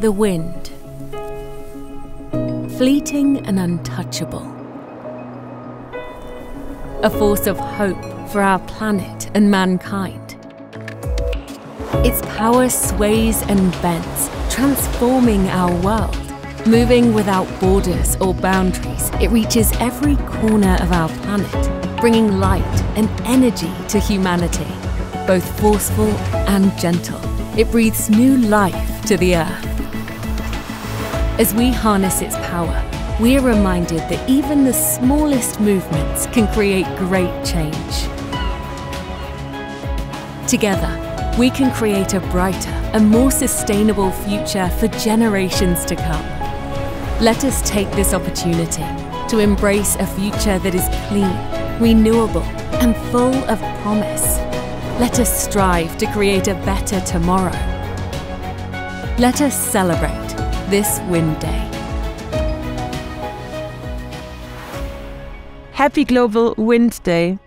the wind. Fleeting and untouchable. A force of hope for our planet and mankind. Its power sways and bends, transforming our world. Moving without borders or boundaries, it reaches every corner of our planet, bringing light and energy to humanity, both forceful and gentle. It breathes new life to the earth. As we harness its power, we are reminded that even the smallest movements can create great change. Together, we can create a brighter and more sustainable future for generations to come. Let us take this opportunity to embrace a future that is clean, renewable, and full of promise. Let us strive to create a better tomorrow. Let us celebrate this Wind Day. Happy Global Wind Day!